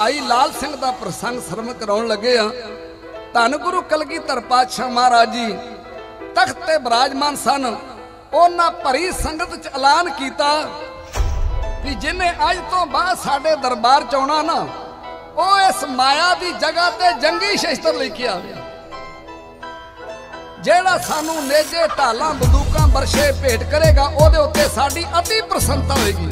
ਆਈ ਲਾਲ ਸਿੰਘ ਦਾ ਪ੍ਰਸੰਗ ਸਰਮ ਕਰਾਉਣ ਲੱਗੇ ਆ ਧੰਨ ਗੁਰੂ ਕਲਗੀਧਰ ਪਾਤਸ਼ਾਹ ਮਹਾਰਾਜ ਜੀ, ਤਖਤ ਤੇ ਬਿਰਾਜਮਾਨ ਸਨ। ਉਹਨਾਂ ਭਰੀ ਸੰਗਤ ਚ ਐਲਾਨ ਕੀਤਾ ਵੀ ਜਿਹਨੇ ਅੱਜ ਤੋਂ ਬਾਅਦ ਸਾਡੇ ਦਰਬਾਰ ਚ ਆਉਣਾ ਨਾ, ਉਹ ਇਸ ਮਾਇਆ ਦੀ ਜਗ੍ਹਾ ਤੇ ਜੰਗੀ ਸ਼ਸਤਰ ਲੈ ਕੇ ਆਵੇ। ਜਿਹੜਾ ਸਾਨੂੰ ਨੇਜੇ ਢਾਲਾਂ, ਬੰਦੂਕਾਂ ਬਰਸ਼ੇ ਭੇਟ ਕਰੇਗਾ, ਉਹਦੇ ਉੱਤੇ ਸਾਡੀ ਅਤੀ ਪ੍ਰਸੰਨਤਾ ਹੋਏਗੀ।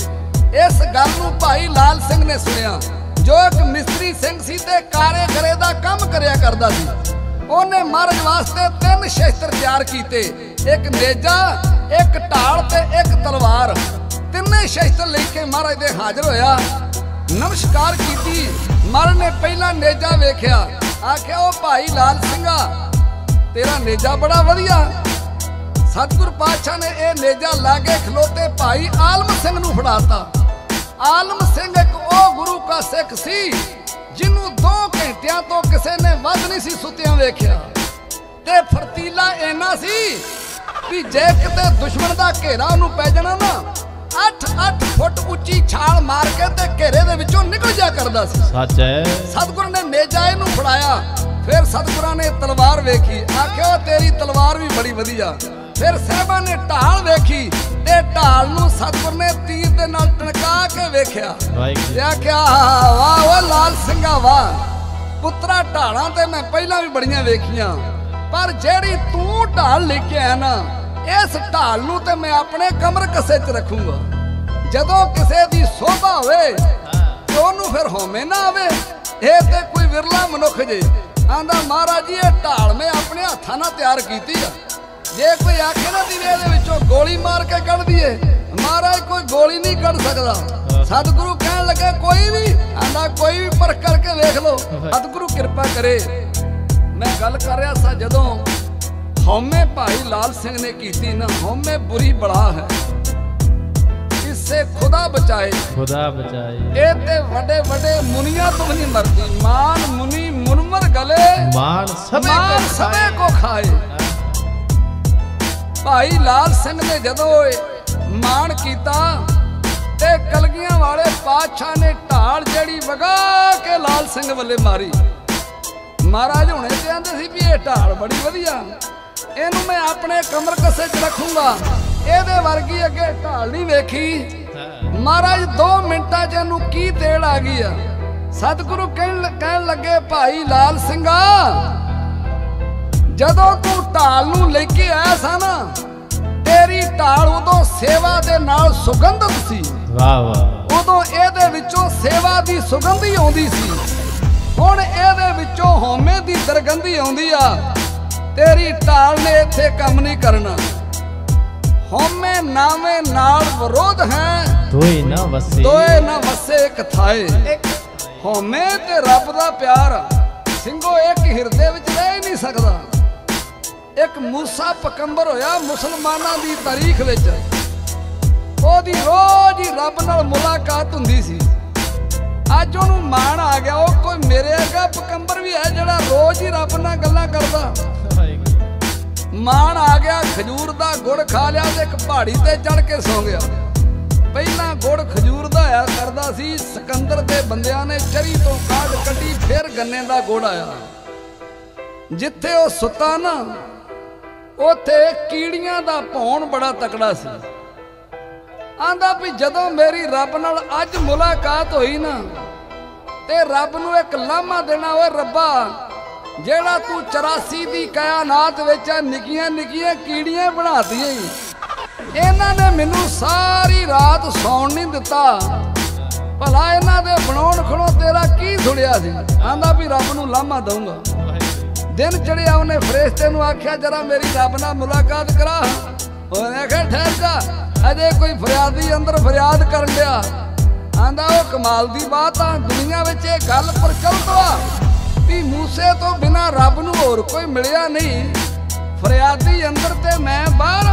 ਇਸ ਗੱਲ ਨੂੰ ਭਾਈ ਲਾਲ ਸਿੰਘ ਨੇ ਸੁਣਿਆ। ਜੋ ਇੱਕ ਮਿਸਤਰੀ ਸਿੰਘ ਸੀ ਤੇ ਕਾਰੇਗਰੇ ਦਾ ਕੰਮ ਕਰਿਆ ਕਰਦਾ ਸੀ, ਉਹਨੇ ਮਹਾਰਾਜ ਵਾਸਤੇ ਤਿੰਨ ਸ਼ਸਤਰ ਤਿਆਰ ਕੀਤੇ, ਇੱਕ ਨੇਜਾ ਇੱਕ ਢਾਲ ਤੇ ਇੱਕ ਤਲਵਾਰ। ਤਿੰਨੇ ਸ਼ਸਤਰ ਲੈ ਕੇ ਮਹਾਰਾਜ ਦੇ ਹਾਜ਼ਰ ਹੋਇਆ। ਨਮਸਕਾਰ ਕੀਤੀ। ਮਹਾਰਾਜ ਨੇ ਪਹਿਲਾਂ ਨੇਜਾ ਵੇਖਿਆ। ਆਖਿਆ, ਉਹ ਭਾਈ ਲਾਲ ਸਿੰਘਾ, ਤੇਰਾ ਨੇਜਾ ਬੜਾ ਵਧੀਆ। ਸਤਿਗੁਰ ਪਾਤਸ਼ਾਹ ਨੇ ਇਹ ਨੇਜਾ ਲਾ ਕੇ ਖਲੋਤੇ ਭਾਈ ਆਲਮ ਸਿੰਘ ਨੂੰ ਫੜਾਤਾ ਆਲਮ ਸਿੰਘ ਇੱਕ ਉਹ ਗੁਰੂ ਕਾ ਸਿੱਖ ਸੀ ਜਿਹਨੂੰ 2 ਘੰਟਿਆਂ ਤੋਂ ਕਿਸੇ ਨੇ ਵੱਧ ਨਹੀਂ ਸੀ ਸੁੱਤਿਆਂ ਵੇਖਿਆ। ਤੇ ਫਰਤੀਲਾ ਇੰਨਾ ਸੀ ਵੀ ਜੇ ਕਿਤੇ ਦੁਸ਼ਮਣ ਦਾ ਘੇਰਾ ਉਹਨੂੰ ਪੈ ਜਾਣਾ ਨਾ 8-8 ਫੁੱਟ ਉੱਚੀ ਛਾਲ ਮਾਰ ਕੇ ਤੇ ਘੇਰੇ ਦੇ ਵਿੱਚੋਂ ਨਿਕਲ ਜਾ ਕਰਦਾ ਸੀ। ਸੱਚ ਹੈ। ਸਤਿਗੁਰ ਨੇ ਨੇਜਾ ਇਹਨੂੰ ਫੜਾਇਆ ਫਿਰ ਸਤਿਗੁਰਾਂ ਨੇ ਤਲਵਾਰ ਵੇਖੀ ਆਖਿਆ ਤੇਰੀ ਤਲਵਾਰ ਵੀ ਬੜੀ ਵਧੀਆ। ਫਿਰ ਸਾਹਿਬਾਂ ਨੇ ਢਾਲ ਵੇਖੀ ਤੇ ਢਾਲ ਨੂੰ ਸਤਿਗੁਰ ਨੇ ਤੀਰ ਦੇ ਨਾਲ ਟਣਕਾ ਕੇ ਵੇਖਿਆ। ਵਾਹਿਗੁਰੂ। ਆਖਿਆ ਵਾਹ ਓ ਲਾਲ ਸਿੰਘਾ ਵਾਹ ਪੁੱਤਰਾ ਢਾਲਾਂ ਤੇ ਮੈਂ ਪਹਿਲਾਂ ਵੀ ਬੜੀਆਂ ਵੇਖੀਆਂ। ਪਰ ਜਿਹੜੀ ਤੂੰ ਢਾਲ ਲੈ ਕੇ ਆਇਆ ਨਾ ਇਸ ਢਾਲ ਨੂੰ ਤੇ ਮੈਂ ਆਪਣੇ ਕਮਰ ਕਸੇ 'ਚ ਰੱਖੂੰਗਾ। ਜਦੋਂ ਕਿਸੇ ਦੀ ਸੋਭਾ ਹੋਵੇ ਉਹਨੂੰ ਫਿਰ ਹੋਮੇ ਨਾ ਆਵੇ। ਇਹ ਤੇ ਕੋਈ ਵਿਰਲਾ ਮਨੁੱਖ ਜੇ। ਆਂਦਾ ਮਹਾਰਾਜ ਜੀ ਇਹ ਢਾਲ ਮੈਂ ਆਪਣੇ ਹੱਥਾਂ ਨਾਲ ਤਿਆਰ ਕੀਤੀ ਆ। ਜੇ ਕੋਈ ਆਖੇ ਨਾ ਦੀ ਇਹਦੇ ਵਿੱਚੋਂ ਗੋਲੀ ਮਾਰ ਕੇ ਕੱਢ ਦਈਏ ਮਹਾਰਾਜ ਕੋਈ ਗੋਲੀ ਨਹੀਂ ਕੱਢ ਸਕਦਾ। ਸਤਿਗੁਰੂ ਕਹਿਣ ਲੱਗੇ ਕੋਈ ਵੀ ਆਂਦਾ ਕੋਈ ਵੀ ਪਰ ਕਰਕੇ ਵੇਖ ਲਓ ਸਤਿਗੁਰੂ ਕਿਰਪਾ ਕਰੇ। ਮੈਂ ਗੱਲ ਕਰ ਰਿਹਾ ਸਾਂ ਜਦੋਂ ਹਉਮੈ ਭਾਈ ਲਾਲ ਸਿੰਘ ਨੇ ਕੀਤੀ ਨਾ ਹਉਮੈ ਬੁਰੀ ਬੜਾ ਹੈ। ਇਸੇ ਖੁਦਾ ਬਚਾਏ। ਖੁਦਾ ਬਚਾਏ। ਇਹ ਤੇ ਵੱਡੇ ਵੱਡੇ ਮੁਨੀਆਂ ਤੋਂ ਨਹੀਂ ਮਰਦੀ ਮਾਨ ਮੁਨੀ ਮੁਨਮਰ ਗਲੇ ਮਾਨ ਸਭੇ ਕੋ ਖਾਏ। ਭਾਈ ਲਾਲ ਸਿੰਘ ਨੇ ਜਦੋਂ ਮਾਣ ਕੀਤਾ ਤੇ ਕਲਗੀਆਂ ਵਾਲੇ ਪਾਤਸ਼ਾਹ ਨੇ ਢਾਲ ਜਿਹੜੀ ਵਗਾ ਕੇ ਲਾਲ ਸਿੰਘ ਵੱਲੇ ਮਾਰੀ। ਮਹਾਰਾਜ ਹੁਣੇ ਤੇ ਸੀ ਵੀ ਇਹ ਢਾਲ ਬੜੀ ਵਧੀਆ। ਇਹਨੂੰ ਮੈਂ ਆਪਣੇ ਕਮਰ ਕਸੇ 'ਚ ਰੱਖੂੰਗਾ। ਇਹਦੇ ਵਰਗੀ ਅੱਗੇ ਢਾਲ ਨਹੀਂ ਵੇਖੀ। ਮਹਾਰਾਜ 2 ਮਿੰਟਾਂ 'ਚ ਇਹਨੂੰ ਕੀ ਤੇੜ ਆ ਗਈ ਆ। ਸਤਿਗੁਰੂ ਕਹਿਣ ਕਹਿਣ ਲੱਗੇ, ਭਾਈ ਲਾਲ ਸਿੰਘਾ ਜਦੋਂ ਤੂੰ ਢਾਲ ਨੂੰ ਲੈ ਕੇ ਆਇਆ ਸਾ ਨਾ ਤੇਰੀ ਢਾਲ ਉਦੋਂ ਸੇਵਾ ਦੇ ਨਾਲ ਸੁਗੰਧਿਤ ਸੀ। ਵਾਹ ਵਾਹ ਉਦੋਂ ਇਹਦੇ ਵਿੱਚੋਂ ਸੇਵਾ ਦੀ ਸੁਗੰਧੀ ਆਉਂਦੀ ਸੀ। ਹੁਣ ਇਹਦੇ ਵਿੱਚੋਂ ਹਉਮੈ ਦੀ ਦਰਗੰਧੀ ਆਉਂਦੀ ਆ। ਤੇਰੀ ਢਾਲ ਨੇ ਇੱਥੇ ਕੰਮ ਨਹੀਂ ਕਰਨਾ। ਹਉਮੈ ਨਾਵੇਂ ਨਾਲ ਵਿਰੋਧ ਹੈ। ਤੋਏ ਨਾ ਵਸੇ। ਦੋਏ ਨਾ ਵਸੇ ਇੱਕ ਥਾਏ। ਹਉਮੈ ਤੇ ਰੱਬ ਦਾ ਪਿਆਰ ਸਿੰਘੋ ਇੱਕ ਹਿਰਦੇ ਵਿੱਚ ਰਹਿ ਹੀ ਨਹੀਂ ਸਕਦਾ। ਇੱਕ ਮੂਸਾ ਪਕੰਬਰ ਹੋਇਆ ਮੁਸਲਮਾਨਾਂ ਦੀ ਤਾਰੀਖ ਵਿੱਚ। ਉਹਦੀ ਰੋਜ਼ ਹੀ ਰੱਬ ਨਾਲ ਮੁਲਾਕਾਤ ਹੁੰਦੀ ਸੀ। ਅੱਜ ਉਹਨੂੰ ਮਾਣ ਆ ਗਿਆ, ਉਹ ਕੋਈ ਮੇਰੇ ਵਰਗਾ ਪਕੰਬਰ ਵੀ ਹੈ ਜਿਹੜਾ ਰੋਜ਼ ਹੀ ਰੱਬ ਨਾਲ ਗੱਲਾਂ ਕਰਦਾ। ਮਾਣ ਆ ਗਿਆ, ਖਜੂਰ ਦਾ ਗੁੜ ਖਾ ਲਿਆ ਤੇ ਇੱਕ ਪਹਾੜੀ ਤੇ ਚੜ ਕੇ ਸੌ ਗਿਆ। ਪਹਿਲਾਂ ਗੁੜ ਖਜੂਰ ਦਾ ਆਇਆ ਕਰਦਾ ਸੀ, ਸਿਕੰਦਰ ਦੇ ਬੰਦਿਆਂ ਨੇ ਚਰੀ ਤੋਂ ਕਾਢ ਕੱਢੀ, ਫਿਰ ਗੰਨੇ ਦਾ ਗੁੜ ਆਇਆ। ਜਿੱਥੇ ਉਹ ਸੁੱਤਾ ਨਾ ਉੱਥੇ ਕੀੜੀਆਂ ਦਾ ਭੌਣ ਬੜਾ ਤਕੜਾ ਸੀ। ਆਂਦਾ ਵੀ ਜਦੋਂ ਮੇਰੀ ਰੱਬ ਨਾਲ ਅੱਜ ਮੁਲਾਕਾਤ ਹੋਈ ਨਾ, ਤੇ ਰੱਬ ਨੂੰ ਇੱਕ ਲਾਮਾ ਦੇਣਾ, ਓਏ ਰੱਬਾ, ਜਿਹੜਾ ਤੂੰ 84 ਦੀ ਕਾਇਨਾਤ ਵਿੱਚ ਨਿੱਕੀਆਂ ਨਿੱਕੀਆਂ ਕੀੜੀਆਂ ਬਣਾਤੀਆਂ ਈ। ਇਹਨਾਂ ਨੇ ਮੈਨੂੰ ਸਾਰੀ ਰਾਤ ਸੌਣ ਨਹੀਂ ਦਿੱਤਾ। ਭਲਾ ਇਹਨਾਂ ਦੇ ਬਣਾਉਣ ਖੜੋ ਤੇਰਾ ਕੀ ਸੁਣਿਆ ਸੀ? ਆਂਦਾ ਵੀ ਰੱਬ ਨੂੰ ਲਾਮਾ ਦਊਂਗਾ। ਦਿਨ ਚੜਿਆ ਉਹਨੇ ਫਰਿਸ਼ਤੇ ਨੂੰ ਆਖਿਆ, ਜਰਾ ਮੇਰੀ ਰੱਬ ਨਾਲ ਮੁਲਾਕਾਤ ਕਰਾ। ਉਹਨੇ ਆਖਿਆ, ਠਹਿਰ ਜਾ, ਅਜੇ ਕੋਈ ਫਰਿਆਦੀ ਅੰਦਰ ਫਰਿਆਦ ਕਰਨ ਲਿਆ ਆਂਦਾ, ਉਹ ਕਮਾਲ ਦੀ ਬਾਤ ਆ, ਦੁਨੀਆ ਵਿੱਚ ਇਹ ਗੱਲ ਪ੍ਰਚਲਿਤ ਆ ਵੀ ਮੂਸੇ ਤੋਂ ਬਿਨਾ ਰੱਬ ਨੂੰ ਹੋਰ ਕੋਈ ਮਿਲਿਆ ਨਹੀਂ। ਫਰਿਆਦੀ ਅੰਦਰ ਤੇ ਮੈਂ ਬਾਹਰ।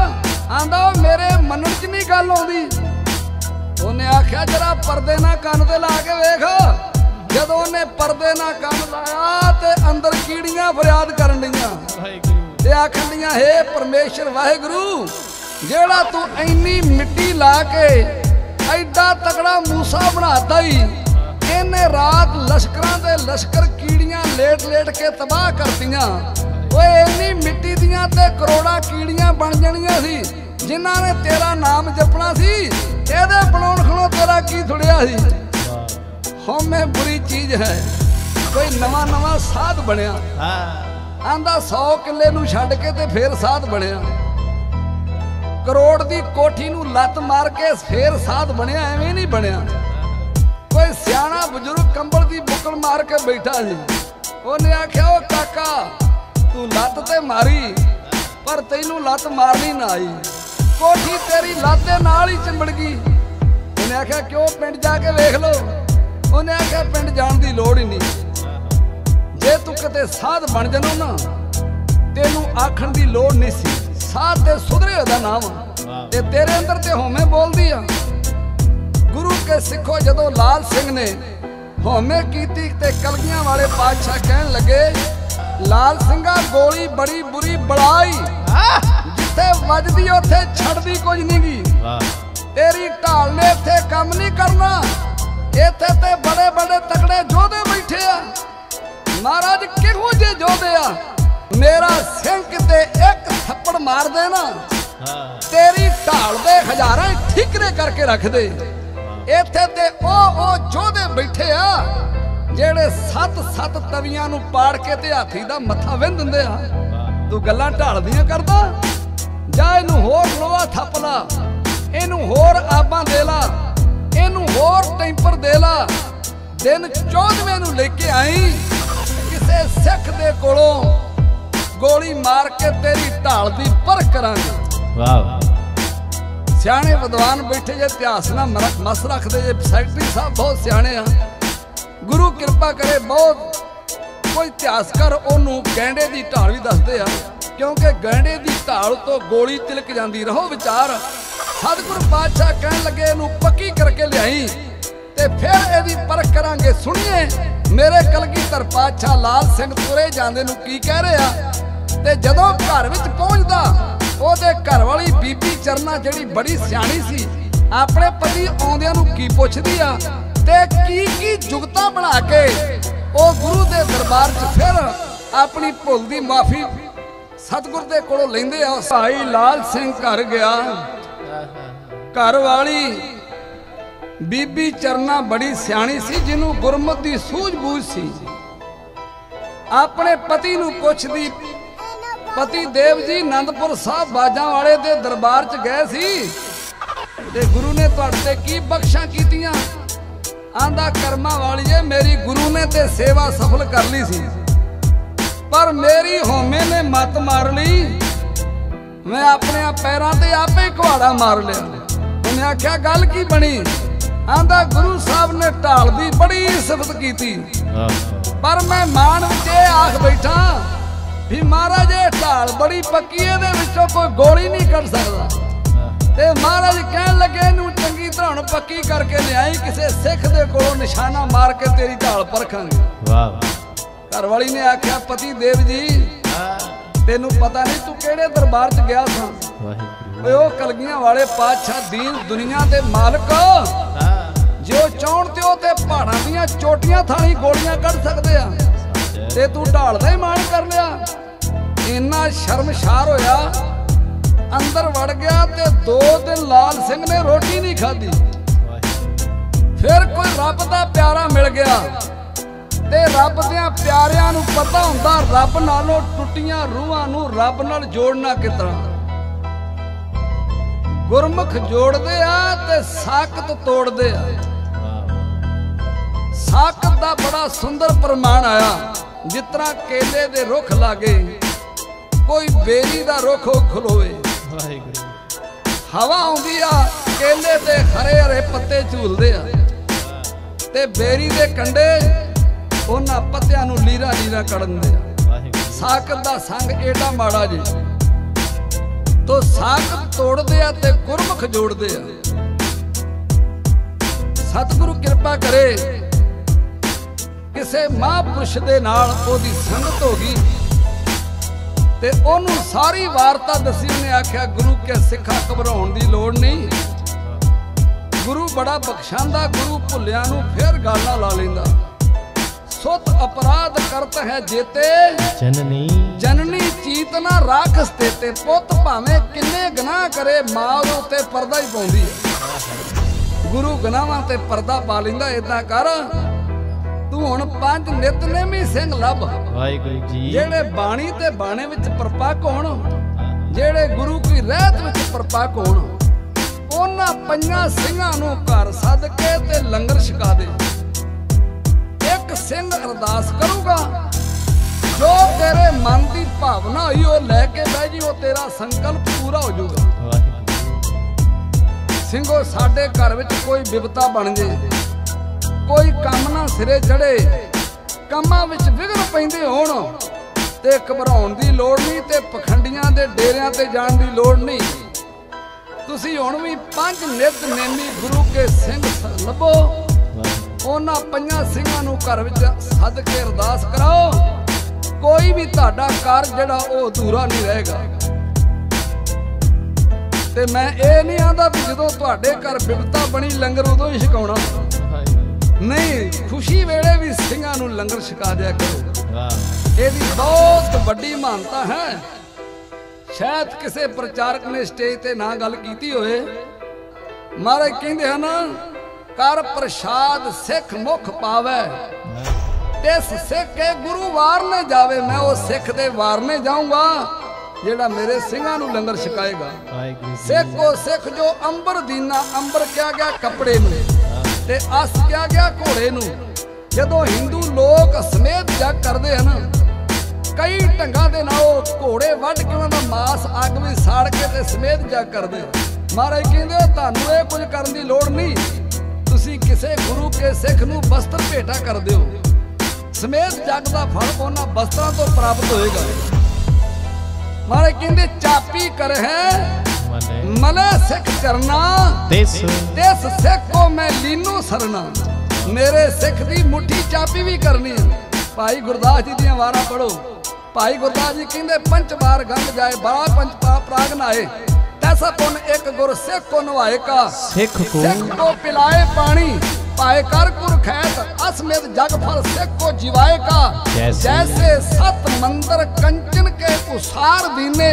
ਆਂਦਾ, ਉਹ ਮੇਰੇ ਮੰਨਣ 'ਚ ਨਹੀਂ ਗੱਲ ਆਉਂਦੀ। ਉਹਨੇ ਆਖਿਆ, ਜਰਾ ਪਰਦੇ ਨਾਲ ਕੰਨ ਤੇ ਲਾ ਕੇ ਵੇਖ। ਜਦੋਂ ਉਹਨੇ ਪਰਦੇ ਨਾਲ ਕੰਨ ਲਾਇਆ ਤੇ ਅੰਦਰ ਕੀੜੀਆਂ ਫਰਿਆਦ ਕਰਨ ਡੀਆਂ ਤੇ ਆਖਣ ਡੀਆਂ ਹੇ ਪਰਮੇਸ਼ਰ ਵਾਹਿਗੁਰੂ ਜਿਹੜਾ ਤੂੰ ਇੰਨੀ ਮਿੱਟੀ ਲਾ ਕੇ ਐਡਾ ਤਕੜਾ ਮੂਸਾ ਬਣਾਤਾ ਈ ਇਹਨੇ ਰਾਤ ਲਸ਼ਕਰਾਂ ਦੇ ਲਸ਼ਕਰ ਕੀੜੀਆਂ ਲੇਟ-ਲੇਟ ਕੇ ਤਬਾਹ ਕਰਤੀਆਂ। ਓਏ ਇੰਨੀ ਮਿੱਟੀ ਦੀਆਂ ਤੇ ਕਰੋੜਾਂ ਕੀੜੀਆਂ ਬਣ ਜਾਣੀਆਂ ਸੀ ਜਿਨ੍ਹਾਂ ਨੇ ਤੇਰਾ ਨਾਮ ਜਪਣਾ ਸੀ ਇਹਦੇ ਬਣਾਉਣ ਖਣੋ ਤੇਰਾ ਕੀ ਥੁੜਿਆ ਸੀ? ਹਉਮੈ ਬੁਰੀ ਚੀਜ਼ ਹੈ। ਕੋਈ ਨਵਾਂ ਨਵਾਂ ਸਾਧ ਬਣਿਆ। ਹਾਂ। ਆਂਦਾ 100 ਕਿੱਲੇ ਨੂੰ ਛੱਡ ਕੇ ਤੇ ਫੇਰ ਸਾਧ ਬਣਿਆ। ਕਰੋੜ ਦੀ ਕੋਠੀ ਨੂੰ ਲੱਤ ਮਾਰ ਕੇ ਫੇਰ ਸਾਧ ਬਣਿਆ ਐਵੇਂ ਨਹੀਂ ਬਣਿਆ। ਕੋਈ ਸਿਆਣਾ ਬਜ਼ੁਰਗ ਕੰਬਲ ਦੀ ਬੁੱਕਲ ਮਾਰ ਕੇ ਬੈਠਾ ਸੀ। ਉਹਨੇ ਆਖਿਆ ਉਹ ਕਾਕਾ ਤੂੰ ਲੱਤ ਤੇ ਮਾਰੀ ਪਰ ਤੈਨੂੰ ਲੱਤ ਮਾਰਨੀ ਨਾ ਆਈ। ਕੋਠੀ ਤੇਰੀ ਲੱਤ ਦੇ ਨਾਲ ਹੀ ਚਿੰਬੜ ਗਈ। ਉਹਨੇ ਆਖਿਆ ਕਿਉਂ ਪਿੰਡ ਜਾ ਕੇ ਵੇਖ ਲਓ? ਉਹਨੇ ਆਖਿਆ ਪਿੰਡ ਜਾਣ ਦੀ ਲੋੜ ਹੀ ਨਹੀਂ। ਜੇ ਤੂੰ ਕਿਤੇ ਸਾਧ ਬਣ ਜਾਣੋ ਨਾ ਤੈਨੂੰ ਆਖਣ ਦੀ ਲੋੜ ਨਹੀਂ ਸੀ। ਸਾਧ ਤੇ ਸੁਧਰੇ ਉਹਦਾ ਨਾਮ। ਤੇ ਤੇਰੇ ਅੰਦਰ ਤੇ ਹਉਮੈ ਬੋਲਦੀ ਆ। ਗੁਰੂ ਕੇ ਸਿੱਖੋ ਜਦੋਂ ਲਾਲ ਸਿੰਘ ਨੇ ਹਉਮੈ ਕੀਤੀ ਤੇ ਕਲਗੀਆਂ ਵਾਲੇ ਪਾਤਸ਼ਾਹ ਕਹਿਣ ਲੱਗੇ ਲਾਲ ਸਿੰਘਾ ਗੋਲੀ ਬੜੀ ਬੁਰੀ ਬੜਾਈ ਜਿੱਥੇ ਵੱਜਦੀ ਉੱਥੇ ਛੱਡਦੀ ਕੁਝ ਨਹੀਂ ਗੀ ਵਾਹ। ਤੇਰੀ ਢਾਲ ਨੇ ਇੱਥੇ ਕੰਮ ਨਹੀਂ ਕਰਨਾ। ਇੱਥੇ ਤੇ ਬੜੇ ਬੜੇ ਤਕੜੇ ਯੋਧੇ ਬੈਠੇ ਆ। ਮਹਾਰਾਜ ਕਿਹੋ ਜਿਹੇ ਯੋਧੇ ਆ? ਮੇਰਾ ਸਿੰਘ ਕਿਤੇ ਇੱਕ ਥੱਪੜ ਮਾਰ ਦੇ ਨਾ ਤੇਰੀ ਢਾਲ ਦੇ ਹਜ਼ਾਰਾਂ ਠਿਕਰੇ ਕਰਕੇ ਰੱਖ ਦੇ। ਇੱਥੇ ਤੇ ਉਹ ਉਹ ਯੋਧੇ ਬੈਠੇ ਆ ਜਿਹੜੇ ਸੱਤ ਸੱਤ ਤਵੀਆਂ ਨੂੰ ਪਾੜ ਕੇ ਤੇ ਹਾਥੀ ਦਾ ਮੱਥਾ ਵਿੰਨ ਦਿੰਦੇ ਆ। ਤੂੰ ਗੱਲਾਂ ਢਾਲਦੀਆਂ ਕਰਦਾ? ਜਾ ਇਹਨੂੰ ਹੋਰ ਲੋਹਾ ਥੱਪ ਲਾ ਇਹਨੂੰ ਹੋਰ ਆਬਾਂ ਦੇ ਲਾ। ਇਹਨੂੰ ਹੋਰ ਟੈਂਪਰ ਦੇ ਲਾ। ਦਿਨ 14ਵੇਂ ਨੂੰ ਲੈ ਕੇ ਆਈ। ਕਿਸੇ ਸਿੱਖ ਦੇ ਕੋਲੋਂ ਗੋਲੀ ਮਾਰ ਕੇ ਤੇਰੀ ਢਾਲ ਦੀ ਪਰਖ ਕਰਾਂਗੇ। ਵਾਹ। ਸਿਆਣੇ ਵਿਦਵਾਨ ਬੈਠੇ ਜੇ ਇਤਿਹਾਸ ਨਾਲ ਮਸ ਰੱਖਦੇ ਜੇ। ਸੈਕਟਰੀ ਸਾਹਿਬ ਬਹੁਤ ਸਿਆਣੇ ਆ। ਗੁਰੂ ਕਿਰਪਾ ਕਰੇ ਬਹੁਤ। ਕੋਈ ਇਤਿਹਾਸਕਾਰ ਉਹਨੂੰ ਗੈਂਡੇ ਦੀ ਢਾਲ ਵੀ ਦੱਸਦੇ ਆ। ਕਿਉਂਕਿ ਗੈਂਡੇ ਦੀ ਢਾਲ ਤੋਂ ਗੋਲੀ ਤਿਲਕ ਜਾਂਦੀ। ਰਹੋ ਵਿਚਾਰ। ਸਤਿਗੁਰ ਪਾਤਸ਼ਾਹ ਕਹਿਣ ਲੱਗੇ, ਇਹਨੂੰ ਪੱਕੀ ਕਰਕੇ ਲਿਆਈ ਤੇ ਫਿਰ ਇਹਦੀ ਪਰਖ ਕਰਾਂਗੇ। ਸੁਣੀਏ, ਮੇਰੇ ਕਲਗੀਧਰ ਪਾਤਸ਼ਾਹ ਲਾਲ ਸਿੰਘ ਤੁਰੇ ਜਾਂਦੇ ਨੂੰ ਕੀ ਕਹਿ ਰਿਹਾ? ਤੇ ਜਦੋਂ ਘਰ ਵਿੱਚ ਪਹੁੰਚਦਾ, ਉਹਦੇ ਘਰ ਵਾਲੀ ਬੀਬੀ ਚਰਨਾ ਜਿਹੜੀ ਬੜੀ ਸਿਆਣੀ ਸੀ, ਆਪਣੇ ਪਤੀ ਆਉਂਦਿਆਂ ਨੂੰ ਕੀ ਪੁੱਛਦੀ ਆ ਤੇ ਕੀ ਕੀ ਜੁਗਤਾਂ ਬਣਾ ਕੇ ਉਹ ਗੁਰੂ ਦੇ ਦਰਬਾਰ 'ਚ ਫਿਰ ਆਪਣੀ ਭੁੱਲ ਦੀ ਮਾਫੀ ਸਤਿਗੁਰ ਦੇ ਕੋਲੋਂ ਲੈਂਦੇ ਆ। ਭਾਈ ਲਾਲ ਸਿੰਘ ਘਰ ਗਿਆ। ਘਰ ਵਾਲੀ ਬੀਬੀ ਚਰਨਾ ਬੜੀ ਸਿਆਣੀ ਸੀ, ਜਿਹਨੂੰ ਗੁਰਮਤ ਦੀ ਸੂਝ-ਬੂਝ ਸੀ। ਆਪਣੇ ਪਤੀ ਨੂੰ ਪੁੱਛਦੀ, ਪਤੀ ਦੇਵ ਜੀ ਆਨੰਦਪੁਰ ਸਾਹਿਬ ਬਾਜਾਂ ਵਾਲੇ ਦੇ ਦਰਬਾਰ 'ਚ ਗਏ ਸੀ ਤੇ ਗੁਰੂ ਨੇ ਤੁਹਾਡੇ ਤੇ ਕੀ ਬਖਸ਼ਾਂ ਕੀਤੀਆਂ? ਆਂਦਾ ਕਰਮਾਂ ਵਾਲੀਏ, ਮੇਰੀ ਗੁਰੂ ਨੇ ਤੇ ਸੇਵਾ ਸਫਲ ਕਰ ਲਈ ਸੀ। ਪਰ ਮੇਰੀ ਹੋਮੇ ਨੇ ਮੱਤ ਮਾਰ ਲਈ। ਮੈਂ ਆਪਣੇ ਪੈਰਾਂ ਤੇ ਆਪੇ ਕੁਹਾੜਾ ਮਾਰ ਲਿਆ। ਉਹਨੇ ਆਖਿਆ ਗੱਲ ਕੀ ਬਣੀ? ਆਂਦਾ ਗੁਰੂ ਸਾਹਿਬ ਨੇ ਢਾਲ ਦੀ ਬੜੀ ਸਿਫਤ ਕੀਤੀ। ਪਰ ਮੈਂ ਮਾਣ ਵਿੱਚ ਇਹ ਆਖ ਬੈਠਾ ਵੀ ਮਹਾਰਾਜ ਇਹ ਢਾਲ ਬੜੀ ਪੱਕੀ ਇਹਦੇ ਵਿੱਚੋਂ ਕੋਈ ਗੋਲੀ ਨਹੀਂ ਕੱਢ ਸਕਦਾ। ਤੇ ਮਹਾਰਾਜ ਕਹਿਣ ਲੱਗੇ ਇਹਨੂੰ ਚੰਗੀ ਤਰ੍ਹਾਂ ਪੱਕੀ ਕਰਕੇ ਲਿਆਈ ਕਿਸੇ ਸਿੱਖ ਦੇ ਕੋਲੋਂ ਨਿਸ਼ਾਨਾ ਮਾਰ ਕੇ ਤੇਰੀ ਢਾਲ ਪਰਖਾਂਗੇ। ਵਾਹ ਘਰ ਵਾਲੀ ਨੇ ਆਖਿਆ ਪਤੀ ਦੇਵ ਜੀ ਤੈਨੂੰ ਪਤਾ ਨਹੀਂ ਤੂੰ ਕਿਹੜੇ ਦਰਬਾਰ 'ਚ ਗਿਆ ਸਾਂ। ਵਾਹਿਗੁਰੂ। ਓਏ ਉਹ ਕਲਗੀਆਂ ਵਾਲੇ ਪਾਤਸ਼ਾਹ ਦੀਨ ਦੁਨੀਆ ਦੇ ਮਾਲਕ। ਹਾਂ। ਜੋ ਚਾਹਣ ਤੇ ਉਹ ਤੇ ਪਹਾੜਾਂ ਦੀਆਂ ਚੋਟੀਆਂ ਥਾਣੀ ਗੋਲੀਆਂ ਕੱਢ ਸਕਦੇ ਆ। ਤੇ ਤੂੰ ਢਾਲ ਦਾ ਹੀ ਮਾਣ ਕਰ ਲਿਆ। ਇੰਨਾ ਸ਼ਰਮਸ਼ਾਰ ਹੋਇਆ ਅੰਦਰ ਵੜ ਗਿਆ ਤੇ ਦੋ ਦਿਨ ਲਾਲ ਸਿੰਘ ਨੇ ਰੋਟੀ ਨਹੀਂ ਖਾਧੀ। ਫਿਰ ਕੋਈ ਰੱਬ ਦਾ ਪਿਆਰਾ ਮਿਲ ਗਿਆ। ਤੇ ਰੱਬ ਦਿਆਂ ਪਿਆਰਿਆਂ ਨੂੰ ਪਤਾ ਹੁੰਦਾ, ਰੱਬ ਨਾਲੋਂ ਟੁੱਟੀਆਂ ਰੂਹਾਂ ਨੂੰ ਰੱਬ ਨਾਲ ਜੋੜਨਾ ਕਿਤਨਾ ਗੁਰਮੁਖ ਜੋੜਦੇ ਆ ਤੇ ਸਾਖਤ ਤੋੜਦੇ ਆ। ਸਾਖਤ ਦਾ ਬੜਾ ਸੁੰਦਰ ਪ੍ਰਮਾਣ ਆਇਆ, ਜਿਸ ਤਰ੍ਹਾਂ ਕੇਲੇ ਦੇ ਰੁੱਖ ਲਾਗੇ, ਕੋਈ ਬੇਰੀ ਦਾ ਰੁੱਖ ਖਲੋਵੇ। ਵਾਹਿਗੁਰੂ ਹਵਾ ਆਉਂਦੀ ਆ, ਕੇਲੇ ਤੇ ਹਰੇ ਹਰੇ ਪੱਤੇ ਝੂਲਦੇ ਆ। ਤੇ ਬੇਰੀ ਦੇ ਕੰਡੇ ਉਹਨਾਂ ਪੱਤਿਆਂ ਨੂੰ ਲੀਰਾ ਲੀਰਾ ਕੱਢਣ ਦੇ। ਸਾਖਤ ਦਾ ਸੰਗ ਏਡਾ ਮਾੜਾ ਜੀ। ਤੋ ਸਾਖਤ ਤੋੜਦੇ ਆ ਤੇ ਗੁਰਮੁਖ ਜੋੜਦੇ ਆ। ਸਤਿਗੁਰੂ ਕਿਰਪਾ ਕਰੇ ਕਿਸੇ ਮਹਾਂਪੁਰਸ਼ ਦੇ ਨਾਲ ਉਹਦੀ ਸੰਗਤ ਹੋ ਗਈ। ਤੇ ਉਹਨੂੰ ਸਾਰੀ ਵਾਰਤਾ ਦੱਸੀ ਉਹਨੇ ਆਖਿਆ ਗੁਰੂ ਕੇ ਸਿੱਖਾ ਘਬਰਾਉਣ ਦੀ ਲੋੜ ਨਹੀਂ। ਗੁਰੂ ਬੜਾ ਬਖਸ਼ਾਂਦਾ ਗੁਰੂ ਭੁੱਲਿਆਂ ਨੂੰ ਫੇਰ ਗਾਲਾਂ ਲਾ ਲੈਂਦਾ। ਕਰਤ ਹੈ ਜੇਤੇ। ਜਨਨੀ। ਜਨਨੀ ਚੀਤ ਨਾ ਰਾਖਸ ਤੇ ਤੇ ਪੁੱਤ ਭਾਵੇਂ ਕਿੰਨੇ ਗੁਨਾਹ ਕਰੇ ਮਾਂ ਉਹਦੇ ਉੱਤੇ ਪਰਦਾ ਹੀ ਪਾਉਂਦੀ ਹੈ। ਗੁਰੂ ਗੁਨਾਹਾਂ ਤੇ ਪਰਦਾ ਪਾ ਲੈਂਦਾ ਇਦਾਂ ਕਰ। ਤੂੰ ਹੁਣ ਪੰਜ ਨਿਤਨੇਮੀ ਸਿੰਘ ਲੱਭ। ਵਾਹਿਗੁਰੂ ਜੀ। ਜਿਹੜੇ ਬਾਣੀ ਤੇ ਬਾਣੇ ਵਿੱਚ ਪਰਪੱਕ ਹੋਣ ਜਿਹੜੇ ਗੁਰੂ ਕੀ ਰਹਿਤ ਵਿੱਚ ਪਰਪੱਕ ਹੋਣ ਉਹਨਾਂ ਪੰਜਾਂ ਸਿੰਘਾਂ ਨੂੰ ਘਰ ਸੱਦ ਕੇ ਤੇ ਲੰਗਰ ਛਕਾ ਦੇ। ਸਿੰਘ ਅਰਦਾਸ ਕਰੂਗਾ। ਜੋ ਤੇਰੇ ਮਨ ਦੀ ਭਾਵਨਾ ਹੋਈ ਉਹ ਲੈ ਕੇ ਬਹਿ ਜੀ, ਉਹ ਤੇਰਾ ਸੰਕਲਪ ਪੂਰਾ ਹੋ ਜਾਊਗਾ। ਸਿੰਘੋ, ਸਾਡੇ ਘਰ ਵਿੱਚ ਕੋਈ ਬਿਪਤਾ ਬਣ ਜੇ। ਕੋਈ ਕੰਮ ਨਾ ਸਿਰੇ ਚੜੇ ਕੰਮਾਂ ਵਿੱਚ ਵਿਗੜ ਪੈਂਦੇ ਹੋਣ, ਤੇ ਘਬਰਾਉਣ ਦੀ ਲੋੜ ਨਹੀਂ, ਤੇ ਪਖੰਡੀਆਂ ਦੇ ਡੇਰਿਆਂ ਤੇ ਜਾਣ ਦੀ ਲੋੜ ਨਹੀਂ। ਤੁਸੀਂ ਹੁਣ ਵੀ ਪੰਜ ਨਿਤ ਨੇਮੀ ਗੁਰੂ ਕੇ ਸਿੰਘ ਲੱਭੋ। ਉਹਨਾਂ ਪੰਜਾਂ ਸਿੰਘਾਂ ਨੂੰ ਘਰ ਵਿੱਚ ਸੱਦ ਕੇ ਅਰਦਾਸ ਕਰਾਓ। ਕੋਈ ਵੀ ਤੁਹਾਡਾ ਕਾਰਜ ਜਿਹੜਾ, ਉਹ ਅਧੂਰਾ ਨਹੀਂ ਰਹੇਗਾ। ਤੇ ਮੈਂ ਇਹ ਨਹੀਂ ਆਂਦਾ ਵੀ ਜਦੋਂ ਤੁਹਾਡੇ ਘਰ ਬਿਪਤਾ ਬਣੀ, ਲੰਗਰ ਉਦੋਂ ਹੀ ਛਕਾਉਣਾ। ਨਹੀਂ, ਖੁਸ਼ੀ ਵੇਲੇ ਵੀ ਸਿੰਘਾਂ ਨੂੰ ਲੰਗਰ ਛਕਾ ਦਿਆ ਕਰੋ। ਵਾਹ ਇਹਦੀ ਬਹੁਤ ਵੱਡੀ ਮਾਨਤਾ ਹੈ। ਸ਼ਾਇਦ ਕਿਸੇ ਪ੍ਰਚਾਰਕ ਨੇ ਸਟੇਜ ਤੇ ਨਾ ਗੱਲ ਕੀਤੀ ਹੋਵੇ। ਮਹਾਰਾਜ ਕਹਿੰਦੇ ਹਨ ਕਰ ਪ੍ਰਸ਼ਾਦ ਸਿੱਖ ਮੁਖ ਪਾਵੇ। ਤਿਸ ਸਿੱਖ ਕੇ ਗੁਰੂ ਵਾਰ ਨੇ ਜਾਵੇ ਮੈਂ ਉਹ ਸਿੱਖ ਦੇ ਵਾਰ ਨੇ ਜਾਊਂਗਾ ਜਿਹੜਾ ਮੇਰੇ ਸਿੰਘਾਂ ਨੂੰ ਲੰਗਰ ਛਕਾਏਗਾ। ਸਿੱਖ ਉਹ ਸਿੱਖ ਜੋ ਅੰਬਰ ਦੀਨਾ ਅੰਬਰ ਕਿਹਾ ਗਿਆ ਕੱਪੜੇ ਨੂੰ ਤੇ ਅਸ ਕਿਹਾ ਗਿਆ ਘੋੜੇ ਨੂੰ। ਜਦੋਂ ਹਿੰਦੂ ਲੋਕ ਸਮੇਤ ਜਗ ਕਰਦੇ ਹਨ ਕਈ ਢੰਗਾਂ ਦੇ ਨਾਲ ਉਹ ਘੋੜੇ ਵੱਢ ਕੇ ਉਹਨਾਂ ਦਾ ਮਾਸ ਅੱਗ ਵਿੱਚ ਸਾੜ ਕੇ ਤੇ ਸਮੇਤ ਜਗ ਕਰਦੇ। ਮਹਾਰਾਜ ਕਹਿੰਦੇ ਤੁਹਾਨੂੰ ਇਹ ਕੁਝ ਕਰਨ ਦੀ ਲੋੜ ਨਹੀਂ। ਕਿਸੇ ਗੁਰੂ ਕੇ ਸਿੱਖ ਨੂੰ ਵਸਤਰ ਭੇਟਾ ਕਰ ਦਿਓ। ਸਮੇਤ ਜਗ ਦਾ ਫਲ ਉਹਨਾਂ ਵਸਤਰਾਂ ਤੋਂ ਪ੍ਰਾਪਤ ਹੋਏਗਾ। ਮਹਾਰਾਜ ਕਹਿੰਦੇ ਚਾਪੀ ਕਰ ਹੈ ਮਨੇ ਮਲੇ ਸਿੱਖ ਕਰਨਾ। ਤਿਸ ਤਿਸ ਸਿੱਖ ਕੋ ਮੈਂ ਲੀਨੂ ਸਰਨਾ। ਮੇਰੇ ਸਿੱਖ ਦੀ ਮੁੱਠੀ ਚਾਪੀ ਵੀ ਕਰਨੀ ਹੈ। ਭਾਈ ਗੁਰਦਾਸ ਜੀ ਦੀਆਂ ਵਾਰਾਂ ਪੜੋ ਭਾਈ ਗੁਰਦਾਸ ਜੀ ਕਹਿੰਦੇ ਪੰਜ ਵਾਰ ਗੰਗ ਜਾਏ ਬੜਾ ਪੰਜ ਪਾਪ ਪ੍ਰਾਗ ਨਾਏ ऐसा कौन एक गुर से कौन वाहे का? सिख को सिख को पिलाए पानी पाए कर गुर खैत असमित जग फल सिख को जीवाए का। जैसे सत मंदिर कंचन के उसार दीने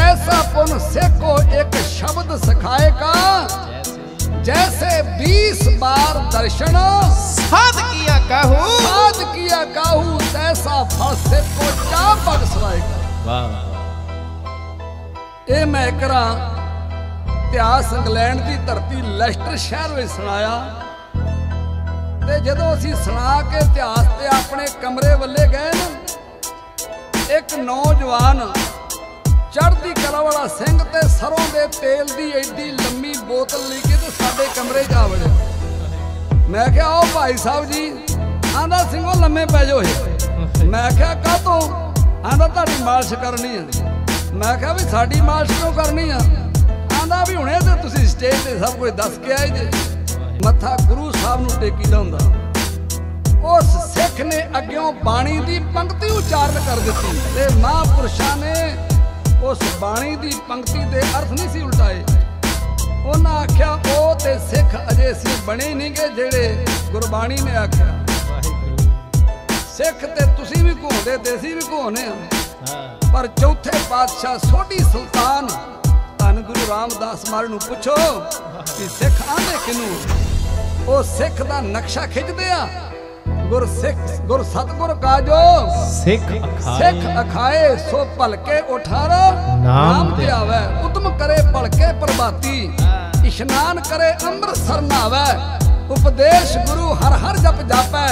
ऐसा पुन सिख को एक शब्द सिखाए का? जैसे बीस बार दर्शन साध किया कहू। साध किया कहू तैसा फल सिख को चापक बख्शवाए का। वाह। ਇਹ ਮੈਂ ਕਰਾਂ ਇਤਿਹਾਸ ਇੰਗਲੈਂਡ ਦੀ ਧਰਤੀ ਲੈਸਟਰ ਸ਼ਹਿਰ ਵਿੱਚ ਸੁਣਾਇਆ। ਤੇ ਜਦੋਂ ਅਸੀਂ ਸੁਣਾ ਕੇ ਇਤਿਹਾਸ ਤੇ ਆਪਣੇ ਕਮਰੇ ਵੱਲੇ ਗਏ ਨਾ, ਇੱਕ ਨੌਜਵਾਨ ਚੜ੍ਹਦੀ ਕਲਾ ਵਾਲਾ ਸਿੰਘ ਤੇ ਸਰੋਂ ਦੇ ਤੇਲ ਦੀ ਐਡੀ ਲੰਮੀ ਬੋਤਲ ਲੈ ਕੇ ਤੇ ਸਾਡੇ ਕਮਰੇ 'ਚ ਆ ਵੜਿਆ। ਮੈਂ ਕਿਹਾ ਉਹ ਭਾਈ ਸਾਹਿਬ ਜੀ। ਆਂਦਾ ਸਿੰਘੋ, ਲੰਮੇ ਪੈ ਜਾਓ ਇਹ। ਮੈਂ ਕਿਹਾ ਕਾਤੋਂ ਆਂਦਾ ਤੁਹਾਡੀ ਮਾਲਿਸ਼ ਕਰਨੀ ਆ ਮੈਂ ਕਿਹਾ ਵੀ ਸਾਡੀ ਮਾਲਿਸ਼ ਕਿਉਂ ਕਰਨੀ ਆ? ਆਂਦਾ ਵੀ ਹੁਣੇ ਤੇ ਤੁਸੀਂ ਸਟੇਜ ਤੇ ਸਭ ਕੁਝ ਦੱਸ ਕੇ ਆਏ ਜੇ। ਮੱਥਾ ਗੁਰੂ ਸਾਹਿਬ ਨੂੰ ਟੇਕੀਦਾ ਹੁੰਦਾ ਉਸ ਸਿੱਖ ਨੇ ਅੱਗਿਓਂ ਬਾਣੀ ਦੀ ਪੰਕਤੀ ਉਚਾਰਨ ਕਰ ਦਿੱਤੀ। ਤੇ ਮਹਾਂਪੁਰਸ਼ਾਂ ਨੇ ਉਸ ਬਾਣੀ ਦੀ ਪੰਕਤੀ ਦੇ ਅਰਥ ਨਹੀਂ ਸੀ ਉਲਟਾਏ। ਉਹਨਾਂ ਆਖਿਆ ਉਹ ਤੇ ਸਿੱਖ ਅਜੇ ਸੀ ਬਣੇ ਨਹੀਂਗੇ ਜਿਹੜੇ ਗੁਰਬਾਣੀ ਨੇ ਆਖਿਆ। ਸਿੱਖ ਤੇ ਤੁਸੀਂ ਵੀ ਘੋਂਦੇ ਤੇ ਅਸੀਂ ਵੀ ਘੋਨੇ ਹਾਂ। ਪਰ ਚੌਥੇ ਪਾਤਸ਼ਾਹ ਸੋਢੀ ਸੁਲਤਾਨ ਧੰਨ ਗੁਰੂ ਰਾਮਦਾਸ ਮਾਰ ਨੂੰ ਪੁੱਛੋ ਕਿ ਸਿੱਖ ਆਂਦੇ ਕਿਨੂੰ? ਉਹ ਸਿੱਖ ਦਾ ਨਕਸ਼ਾ ਖਿੱਚਦੇ ਆ। ਗੁਰ ਸਿੱਖ ਗੁਰ ਸਤਗੁਰ ਕਾਜੋ। ਸਿੱਖ ਸਿੱਖ ਅਖਾਏ ਅਖਾਏ ਸੋ ਭਲਕੇ ਉਠਾਰ ਨਾਮ ਤੇ ਆਵੇ ਉਤਮ ਕਰੇ ਭਲਕੇ ਪ੍ਰਭਾਤੀ। ਇਸ਼ਨਾਨ ਕਰੇ ਅੰਮ੍ਰਿਤਸਰ ਨਾਵੇ। ਉਪਦੇਸ਼ ਗੁਰੂ ਹਰ ਹਰ ਜਪ ਜਾਪੈ।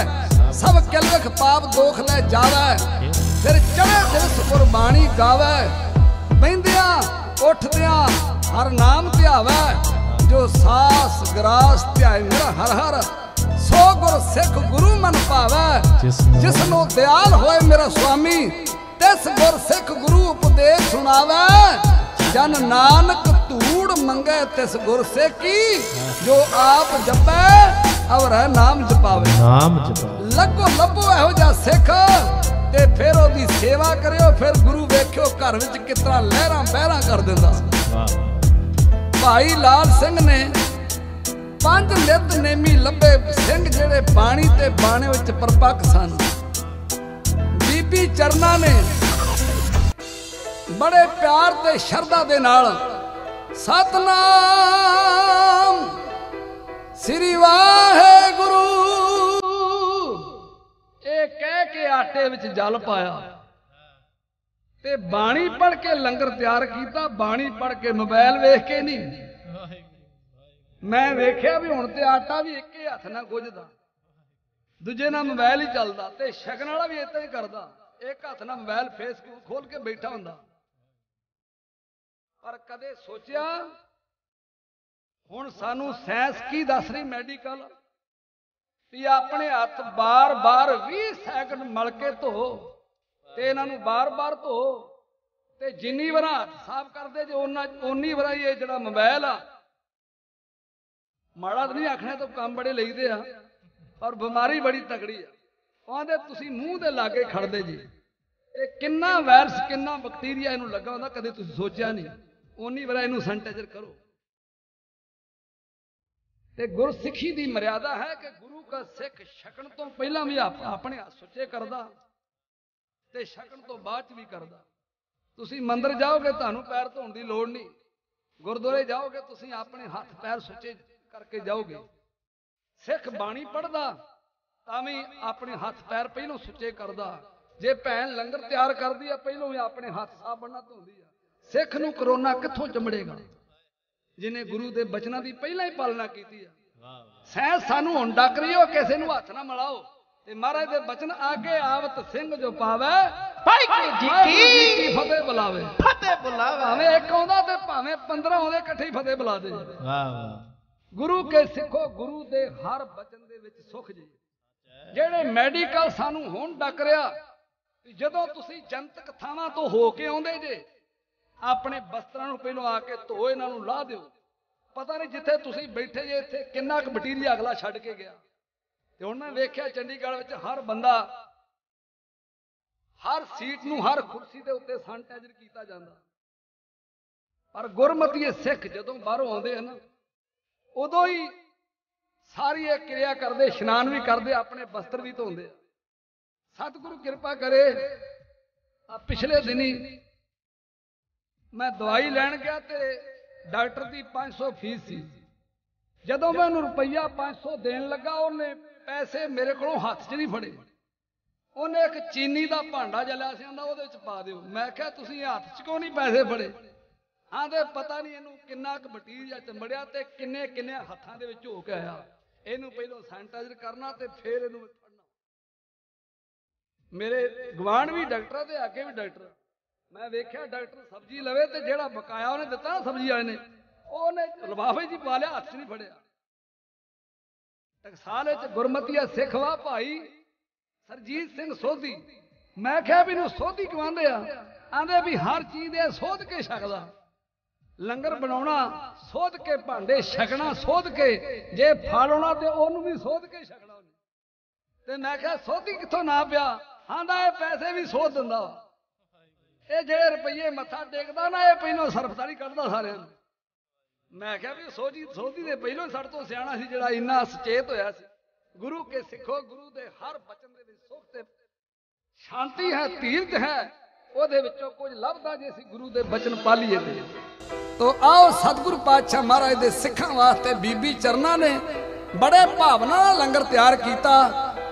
ਸਭ ਕਿਲਵਖ ਪਾਪ ਦੋਖ ਲੈ ਜਾਵੇ। ਫਿਰ ਚੜੇ ਦਿਵਸ ਗੁਰਬਾਣੀ ਗਾਵੇ। ਬੈੰਦਿਆਂ ਉੱਠਦਿਆਂ ਹਰ ਨਾਮ ਧਿਆਵੇ। ਜੋ ਸਾਸ ਗਰਾਸ ਧਿਆਏ ਮੇਰਾ ਹਰ ਹਰ ਸੋ ਗੁਰ ਸਿੱਖ ਗੁਰੂ ਮਨ ਭਾਵੇ ਜਿਸ ਨੂੰ- ਦਿਆਲ ਹੋਏ ਮੇਰਾ ਸੁਆਮੀ ਤਿਸ ਗੁਰ ਸਿੱਖ ਗੁਰੂ ਉਪਦੇਸ਼ ਸੁਣਾਵੇ। ਜਨ ਨਾਨਕ ਧੂੜ ਮੰਗੇ ਤਿਸ ਗੁਰ ਸੇਕੀ ਜੋ ਆਪ ਜਪੈ ਅਵਰ ਨਾਮ ਜਪਾਵੇ। ਨਾਮ ਜਪਾ ਲੱਗੋ ਲੱਭੋ ਇਹੋ ਜਿਹਾ ਸਿੱਖ। ਤੇ ਫਿਰ ਉਹਦੀ ਸੇਵਾ ਕਰਿਓ, ਫਿਰ ਗੁਰੂ ਵੇਖਿਓ ਘਰ ਵਿੱਚ ਕਿਤਨਾ ਲਹਿਰਾਂ ਬਹਿਰਾਂ ਕਰ ਦਿੰਦਾ। ਭਾਈ ਲਾਲ ਸਿੰਘ ਨੇ ਪੰਜ ਨਿਤ ਨੇਮੀ ਲੱਭੇ ਸਿੰਘ ਜਿਹੜੇ ਬਾਣੀ ਤੇ ਬਾਣੇ ਵਿੱਚ ਪਰਪੱਕ ਸਨ। ਬੀਬੀ ਚਰਨਾ ਨੇ ਬੜੇ ਪਿਆਰ ਤੇ ਸ਼ਰਧਾ ਦੇ ਨਾਲ ਸਤਨਾਮ ਸ੍ਰੀ ਵਾਹਿਗੁਰੂ ਕੇ ਆਟੇ ਵਿੱਚ ਜਲ ਪਾਇਆ। ਤੇ ਬਾਣੀ ਪੜ ਕੇ ਲੰਗਰ ਤਿਆਰ ਕੀਤਾ, ਬਾਣੀ ਪੜ੍ਹ ਕੇ ਮੋਬਾਈਲ ਵੇਖ ਕੇ ਨਹੀਂ। ਮੈਂ ਵੇਖਿਆ ਵੀ ਹੁਣ ਤੇ ਆਟਾ ਵੀ ਇੱਕੇ ਹੱਥ ਨਾਲ ਗੁੱਝਦਾ। ਦੂਜੇ ਨਾਲ ਮੋਬਾਈਲ ਹੀ ਚੱਲਦਾ ਤੇ ਸ਼ਗਨ ਵਾਲਾ ਵੀ ਇਦਾਂ ਹੀ ਕਰਦਾ। ਇੱਕ ਹੱਥ ਨਾਲ ਮੋਬਾਈਲ ਫੇਸਬੁੱਕ ਖੋਲ ਕੇ ਬੈਠਾ ਹੁੰਦਾ। ਪਰ ਕਦੇ ਸੋਚਿਆ, ਹੁਣ ਸਾਨੂੰ ਸਾਇੰਸ ਕੀ ਦੱਸ ਰਹੀ ਮੈਡੀਕਲ? ਵੀ ਆਪਣੇ ਹੱਥ ਬਾਰ-ਬਾਰ 20 ਸੈਕਿੰਡ ਮਲ ਕੇ ਧੋ ਤੇ ਇਹਨਾਂ ਨੂੰ ਬਾਰ-ਬਾਰ ਧੋ ਤੇ ਜਿੰਨੀ ਵਾਰ ਹੱਥ ਸਾਫ਼ ਕਰਦੇ ਜੇ ਉਹਨਾਂ ਉਨੀ ਵਾਰ ਹੀ ਇਹ ਜਿਹੜਾ ਮੋਬਾਈਲ ਆ। ਮਾੜਾ ਨਹੀਂ ਆਖਣਾ ਤਾਂ ਕੰਮ ਬੜੇ ਲਈਦੇ ਆ, ਪਰ ਬਿਮਾਰੀ ਬੜੀ ਤਕੜੀ ਆ। ਕਹਿੰਦੇ ਤੁਸੀਂ ਮੂੰਹ ਦੇ ਲਾਗੇ ਖੜਦੇ ਜੀ। ਇਹ ਕਿੰਨਾ ਵਾਇਰਸ ਕਿੰਨਾ ਬੈਕਟੀਰੀਆ ਇਹਨੂੰ ਲੱਗਾ ਹੁੰਦਾ, ਕਦੇ ਤੁਸੀਂ ਸੋਚਿਆ ਨਹੀਂ। ਉਨੀ ਵਾਰ ਇਹਨੂੰ ਸੈਨੀਟਾਈਜ਼ਰ ਕਰੋ। ਤੇ ਗੁਰਸਿੱਖੀ ਦੀ ਮਰਿਆਦਾ ਹੈ ਕਿ ਗੁਰੂ ਦਾ ਸਿੱਖ ਛਕਣ ਤੋਂ ਪਹਿਲਾਂ ਵੀ ਆਪਣੇ ਹੱਥ ਸੁੱਚੇ ਕਰਦਾ ਤੇ ਛਕਣ ਤੋਂ ਬਾਅਦ ਚ ਵੀ ਕਰਦਾ। ਤੁਸੀਂ ਮੰਦਰ ਜਾਓਗੇ, ਤੁਹਾਨੂੰ ਪੈਰ ਧੋਣ ਦੀ ਲੋੜ ਨਹੀਂ। ਗੁਰਦੁਆਰੇ ਜਾਓਗੇ, ਤੁਸੀਂ ਆਪਣੇ ਹੱਥ ਪੈਰ ਸੁੱਚੇ ਕਰਕੇ ਜਾਓਗੇ। ਸਿੱਖ ਬਾਣੀ ਪੜਦਾ ਤਾਂ ਵੀ ਆਪਣੇ ਹੱਥ ਪੈਰ ਪਹਿਲਾਂ ਸੁੱਚੇ ਕਰਦਾ। ਜੇ ਭੈਣ ਲੰਗਰ ਤਿਆਰ ਕਰਦੀ ਆ, ਪਹਿਲਾਂ ਵੀ ਆਪਣੇ ਹੱਥ ਸਾਬਣ ਨਾਲ ਧੋਂਦੀ ਆ। ਸਿੱਖ ਨੂੰ ਕਰੋਨਾ ਕਿੱਥੋਂ ਚਮੜੇਗਾ ਜਿਨੇ ਗੁਰੂ ਦੇ ਬਚਨਾਂ ਦੀ ਪਹਿਲਾਂ ਹੀ ਪਾਲਣਾ ਕੀਤੀ ਆ। ਵਾਹ ਵਾਹ। ਸੈਂ ਸਾਨੂੰ ਹੁਣ ਡੱਕ ਰਹੀ ਹੋ ਕਿਸੇ ਨੂੰ ਹੱਥ ਨਾ ਮਿਲਾਓ। ਤੇ ਮਹਾਰਾਜ ਦੇ ਬਚਨ ਆਗੇ ਆਵਤ ਸਿੰਘ ਜੋ ਪਾਵੇ ਵਾਹਿਗੁਰੂ ਜੀ ਵਾਹਿਗੁਰੂ ਕੀ ਫਤਿਹ ਬੁਲਾਵੇ। ਫਤਿਹ ਬੁਲਾਵਾ। ਭਾਵੇਂ ਇੱਕ ਆਉਂਦਾ ਤੇ ਭਾਵੇਂ 15 ਆਉਂਦੇ ਇਕੱਠੇ ਹੀ ਫਤਿਹ ਬੁਲਾ ਦੇ। ਵਾਹ ਵਾਹ। ਗੁਰੂ ਕੇ ਸਿੱਖੋ ਗੁਰੂ ਦੇ ਹਰ ਬਚਨ ਦੇ ਵਿੱਚ ਸੁਖ ਜੀ। ਜਿਹੜੇ ਮੈਡੀਕਲ ਸਾਨੂੰ ਹੁਣ ਡੱਕ ਰਿਹਾ ਜਦੋਂ ਤੁਸੀਂ ਜਨਤਕ ਥਾਵਾਂ ਤੋਂ ਹੋ ਕੇ ਆਉਂਦੇ ਜੇ ਆਪਣੇ ਬਸਤਰਾਂ ਨੂੰ ਪਹਿਲਾਂ ਆ ਕੇ ਧੋ, ਇਹਨਾਂ ਨੂੰ ਲਾਹ ਦਿਓ। ਪਤਾ ਨਹੀਂ ਜਿੱਥੇ ਤੁਸੀਂ ਬੈਠੇ ਜੇ, ਇੱਥੇ ਕਿੰਨਾ ਕੁ ਮਟੀਰੀਅਲ ਅਗਲਾ ਛੱਡ ਕੇ ਗਿਆ। ਤੇ ਹੁਣ ਮੈਂ ਵੇਖਿਆ ਚੰਡੀਗੜ੍ਹ ਵਿੱਚ ਹਰ ਬੰਦਾ, ਹਰ ਸੀਟ ਨੂੰ ਹਰ ਕੁਰਸੀ ਦੇ ਉੱਤੇ ਸੈਨੀਟਾਈਜ਼ਰ ਕੀਤਾ ਜਾਂਦਾ। ਪਰ ਗੁਰਮਤੀਏ ਸਿੱਖ ਜਦੋਂ ਬਾਹਰੋਂ ਆਉਂਦੇ ਹਨ, ਉਦੋਂ ਹੀ ਸਾਰੀ ਇਹ ਕਿਰਿਆ ਕਰਦੇ, ਇਸ਼ਨਾਨ ਵੀ ਕਰਦੇ, ਆਪਣੇ ਬਸਤਰ ਵੀ ਧੋਂਦੇ ਸਤਿਗੁਰੂ ਕਿਰਪਾ ਕਰੇ ਆ ਪਿਛਲੇ ਦਿਨੀ ਮੈਂ ਦਵਾਈ ਲੈਣ ਗਿਆ ਤੇ ਡਾਕਟਰ ਦੀ 500 ਫੀਸ ਸੀ। ਜਦੋਂ ਮੈਂ ਉਹਨੂੰ ਰੁਪਈਆ 500 ਦੇਣ ਲੱਗਾ, ਉਹਨੇ ਪੈਸੇ ਮੇਰੇ ਕੋਲੋਂ ਹੱਥ 'ਚ ਨਹੀਂ ਫੜੇ। ਉਹਨੇ ਇੱਕ ਚੀਨੀ ਦਾ ਭਾਂਡਾ ਜਲਿਆ ਸੀ ਆਂਦਾ ਉਹਦੇ ਵਿੱਚ ਪਾ ਦਿਓ। ਮੈਂ ਕਿਹਾ, ਤੁਸੀਂ ਹੱਥ 'ਚ ਕਿਉਂ ਨਹੀਂ ਪੈਸੇ ਫੜੇ? ਆਂਦੇ ਪਤਾ ਨਹੀਂ ਇਹਨੂੰ ਕਿੰਨਾ ਕੁ ਮਟੀਰੀਅਲ ਚੰਬੜਿਆ ਤੇ ਕਿੰਨੇ ਕਿੰਨੇ ਹੱਥਾਂ ਦੇ ਵਿੱਚ ਹੋ ਕੇ ਆਇਆ। ਇਹਨੂੰ ਪਹਿਲਾਂ ਸੈਨੀਟਾਈਜ਼ਰ ਕਰਨਾ ਤੇ ਫਿਰ ਇਹਨੂੰ ਫੜਨਾ। ਮੇਰੇ ਗਵਾਂਢ ਵੀ ਡਾਕਟਰ ਆ ਤੇ ਅੱਗੇ ਵੀ ਡਾਕਟਰ ਮੈਂ ਵੇਖਿਆ ਡਾਕਟਰ ਸਬਜ਼ੀ ਲਵੇ ਤੇ ਜਿਹੜਾ ਬਕਾਇਆ ਉਹਨੇ ਦਿੱਤਾ ਨਾ ਸਬਜ਼ੀ ਵਾਲੇ ਨੇ, ਉਹਨੇ ਲਫਾਫੇ ਜੀ ਹੀ ਪਾ ਲਿਆ, ਹੱਥ ਨਹੀਂ ਫੜਿਆ। ਟਕਸਾਲ ਵਿੱਚ ਗੁਰਮਤੀਆ ਸਿੱਖ ਵਾ ਭਾਈ, ਸਰਜੀਤ ਸਿੰਘ ਸੋਧੀ। ਮੈਂ ਕਿਹਾ ਵੀ ਇਹਨੂੰ ਸੋਧੀ ਕਵਾਂਦੇ ਆ? ਆਂਦੇ ਵੀ ਹਰ ਚੀਜ਼ ਦੇ ਸੋਧ ਕੇ ਛਕਦਾ। ਲੰਗਰ ਬਣਾਉਣਾ, ਸੋਧ ਕੇ ਭਾਂਡੇ ਛਕਣਾ, ਸੋਧ ਕੇ ਜੇ ਫਲ ਤੇ ਉਹਨੂੰ ਵੀ ਸੋਧ ਕੇ ਛਕਣਾ ਤੇ ਮੈਂ ਕਿਹਾ, ਸੋਧੀ ਕਿੱਥੋਂ ਨਾ ਪਿਆ? ਆਂਦਾ, ਇਹ ਪੈਸੇ ਵੀ ਸੋਧ ਦਿੰਦਾ। ਵਾ। ਇਹ ਜਿਹੜੇ ਰੁਪਈਏ ਮੱਥਾ ਟੇਕਦਾ ਨਾ, ਇਹ ਪਹਿਲਾਂ ਸਰਫਦਾਰੀ ਕੱਢਦਾ ਸਾਰਿਆਂ ਨੂੰ। ਮੈਂ ਕਿਹਾ ਵੀ ਸੋਜੀ ਸੋਧੀ ਦੇ ਪਹਿਲਾਂ ਸੜ ਤੋਂ ਸਿਆਣਾ ਸੀ ਜਿਹੜਾ ਇੰਨਾ ਸੁਚੇਤ ਹੋਇਆ ਸੀ। ਗੁਰੂ ਕੇ ਸਿੱਖੋ, ਗੁਰੂ ਦੇ ਹਰ ਬਚਨ ਦੇ ਵਿੱਚ ਸੁਖ ਤੇ ਸ਼ਾਂਤੀ ਹੈ ਧੀਰਜ ਹੈ, ਉਹਦੇ ਵਿੱਚੋਂ ਕੁਝ ਲੱਭਦਾ ਜੇ ਅਸੀਂ ਗੁਰੂ ਦੇ ਬਚਨ ਪਾਲੀਏ ਤੇ। ਤੋ ਆਓ ਸਤਿਗੁਰੂ ਪਾਤਸ਼ਾਹ ਮਹਾਰਾਜ ਦੇ ਸਿੱਖਾਂ ਵਾਸਤੇ ਬੀਬੀ ਚਰਨਾ ਨੇ ਬੜੇ ਭਾਵਨਾ ਨਾਲ ਲੰਗਰ ਤਿਆਰ ਕੀਤਾ,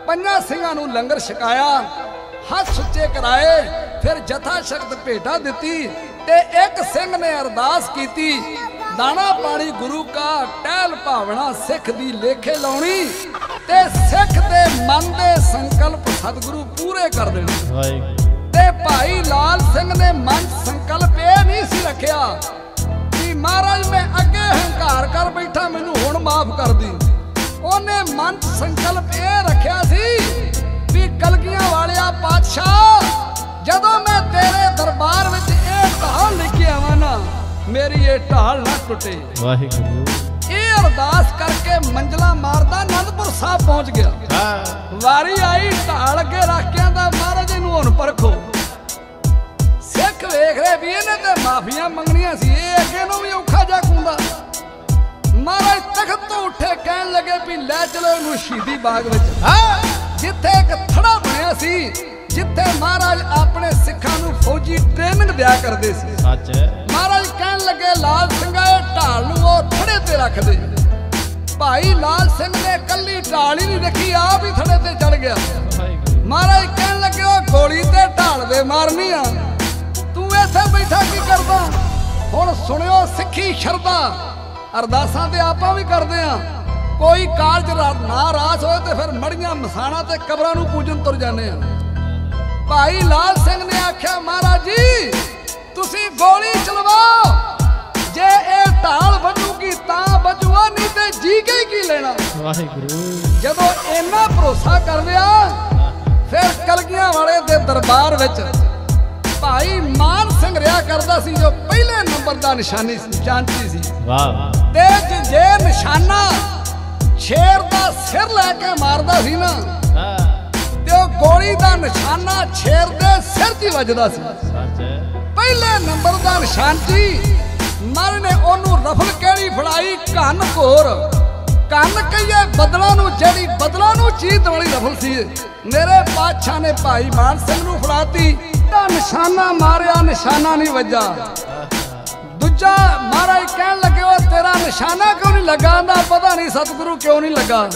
ਪੰਜਾਂ ਸਿੰਘਾਂ ਨੂੰ ਲੰਗਰ ਛਕਾਇਆ, ਹੱਥ ਸੁੱਚੇ ਕਰਾਏ ਫਿਰ ਜਥਾ ਸ਼ਕਤ ਭੇਟਾ ਦਿੱਤੀ ਤੇ ਇੱਕ ਸਿੰਘ ਨੇ ਅਰਦਾਸ ਕੀਤੀ ਦਾਣਾ ਪਾਣੀ ਗੁਰੂ ਕਾ ਟਹਿਲ ਭਾਵਨਾ ਸਿੱਖ ਦੀ ਲੇਖੇ ਲਾਉਣੀ ਤੇ ਸਿੱਖ ਦੇ ਮਨ ਦੇ ਸੰਕਲਪ ਸਤਿਗੁਰੂ ਪੂਰੇ ਕਰ ਦੇਣੇ। ਵਾਹਿਗੁਰੂ। ਤੇ ਭਾਈ ਲਾਲ ਸਿੰਘ ਨੇ ਮਨ ਸੰਕਲਪ ਇਹ ਨਹੀਂ ਸੀ ਰੱਖਿਆ ਕਿ ਮਹਾਰਾਜ ਮੈਂ ਅੱਗੇ ਹੰਕਾਰ ਕਰ ਬੈਠਾ ਮੈਨੂੰ ਹੁਣ ਮਾਫ ਕਰ ਦੀ। ਉਹਨੇ ਮਨ ਸੰਕਲਪ ਇਹ ਰੱਖਿਆ ਸੀ ਵੀ ਕਲਗੀਆਂ ਵਾਲਿਆ ਪਾਤਸ਼ਾਹ ਜਦੋਂ ਮੈਂ ਤੇਰੇ ਦਰਬਾਰ ਵਿੱਚ ਇਹ ਢਾਲ ਲੈ ਕੇ ਆਵਾਂ ਨਾ ਮੇਰੀ ਇਹ ਢਾਲ ਨਾ ਟੁੱਟੇ। ਵਾਹਿਗੁਰੂ। ਇਹ ਅਰਦਾਸ ਕਰਕੇ ਮੰਜ਼ਲਾ ਮਾਰਦਾ ਆਨੰਦਪੁਰ ਸਾਹਿਬ ਪਹੁੰਚ ਗਿਆ। ਵਾਰੀ ਆਈ ਢਾਲ ਅੱਗੇ ਰੱਖ ਕੇ ਆਂਦਾ ਮਹਾਰਾਜ ਨੂੰ ਹੁਣ ਪਰਖੋ। ਸਿੱਖ ਵੇਖ ਰਹੇ ਵੀ ਇਹਨੇ ਤੇ ਮਾਫੀਆਂ ਮੰਗਣੀਆਂ ਸੀ ਇਹ ਅੱਗੇ ਨੂੰ ਵੀ ਔਖਾ ਜਾ ਕੁੰਦਾ। ਮਹਾਰਾਜ ਤਖਤ ਤੋਂ ਉੱਠੇ ਕਹਿਣ ਲੱਗੇ ਵੀ ਲੈ ਚਲੋ ਇਹਨੂੰ ਸ਼ਹੀਦੀ ਬਾਗ ਵਿੱਚ। ਹਾਂ। ਫੌਜੀ ਟ੍ਰੇਨਿੰਗ ਦਿਆ ਕਰਦੇ ਸੀ। ਸੱਚ? ਮਹਾਰਾਜ ਕਹਿਣ ਲੱਗੇ ਲਾਲ ਸਿੰਘਾ ਇਹ ਢਾਲ ਨੂੰ ਉਹ ਥੜੇ ਤੇ ਰੱਖ ਦੇ ਭਾਈ ਲਾਲ ਸਿੰਘ ਨੇ ਕੱਲੀ ਢਾਲ ਹੀ ਨਹੀਂ ਰੱਖੀ ਆਪ ਹੀ ਥੜੇ ਤੇ ਚੜ ਗਿਆ। ਮਹਾਰਾਜ ਕਹਿਣ ਲੱਗੇ ਉਹ ਗੋਲੀ ਤੇ ਢਾਲ ਦੇ ਮਾਰਨੀ ਆ। ਤੂੰ ਇੱਥੇ ਬੈਠਾ ਕੀ ਕਰਦਾ? ਹੁਣ ਸੁਣਿਓ ਸਿੱਖੀ ਸ਼ਰਧਾ। ਅਰਦਾਸਾਂ ਤੇ ਆਪਾਂ ਵੀ ਕਰਦੇ ਆ। ਕੋਈ ਕਾਰਜ ਰਾ- ਨਾ ਰਾਸ ਹੋਏ ਤੇ ਫਿਰ ਮੜੀਆਂ ਮਸਾਣਾ ਤੇ ਕਬਰਾਂ ਨੂੰ ਪੂਜਨ ਤੁਰ ਜਾਂਦੇ ਆ। ਭਾਈ ਲਾਲ ਸਿੰਘ ਨੇ ਆਖਿਆ ਮਹਾਰਾਜ ਜੀ ਤੁਸੀਂ ਗੋਲੀ ਚਲਵਾਓ। ਜੇ ਇਹ ਢਾਲ ਵੱਜੂਗੀ ਤਾਂ ਵੱਜੂਆ ਨਹੀਂ ਤੇ ਜੀ ਕੇ ਕੀ ਲੈਣਾ? ਵਾਹਿਗੁਰੂ। ਜਦੋਂ ਇੰਨਾ ਭਰੋਸਾ ਕਰ ਲਿਆ ਫਿਰ ਕਲਗੀਆਂ ਵਾਲੇ ਦੇ ਦਰਬਾਰ ਵਿੱਚ ਭਾਈ ਮਾਨ ਸਿੰਘ ਰਿਆ ਕਰਦਾ ਸੀ ਜੋ ਪਹਿਲੇ ਨੰਬਰ ਦਾ ਨਿਸ਼ਾਨੀ ਸੀ ਚਾਂਚੀ ਸੀ। ਵਾਹ ਤੇ ਜੇ ਨਿਸ਼ਾਨਾ ਸ਼ੇਰ ਦਾ ਸਿਰ ਲੈ ਕੇ ਮਾਰਦਾ ਸੀ ਨਾ ਤੇ ਉਹ ਗੋਲੀ ਦਾ ਨਿਸ਼ਾਨਾ ਸ਼ੇਰ ਦੇ ਸਿਰ ਹੀ ਵੱਜਦਾ ਸੀ। ਸੱਚ ਪਹਿਲੇ ਨੰਬਰ ਦਾ ਨਿਸ਼ਾਨਚੀ ਮਰ ਨੇ ਉਹਨੂੰ ਰਫਲ ਕਿਹੜੀ ਫੜਾਈ? ਕੰਨ ਘੋਰ। ਕੰਨ ਕਹੀਏ ਬਦਲਾਂ ਨੂੰ ਜਿਹੜੀ ਬਦਲਾਂ ਨੂੰ ਚੀਤ ਵਾਲੀ ਰਫਲ ਸੀ। ਮੇਰੇ ਪਾਤਸ਼ਾਹ ਨੇ ਭਾਈ ਮਾਨ ਸਿੰਘ ਨੂੰ ਫੜਾਤੀ। ਤਾਂ ਨਿਸ਼ਾਨਾ ਮਾਰਿਆ ਨਿਸ਼ਾਨਾ ਨਹੀਂ ਵੱਜਾ। ਦੂਜਾ ਮਹਾਰਾਜ ਕਹਿਣ ਲੱਗੇ ਉਹ ਤੇਰਾ ਨਿਸ਼ਾਨਾ ਕਿਉਂ ਨਹੀਂ ਲੱਗਾ? ਦਾ ਪਤਾ ਨਹੀਂ ਸਤਿਗੁਰੂ ਕਿਉਂ ਨਹੀਂ ਲੱਗਾ?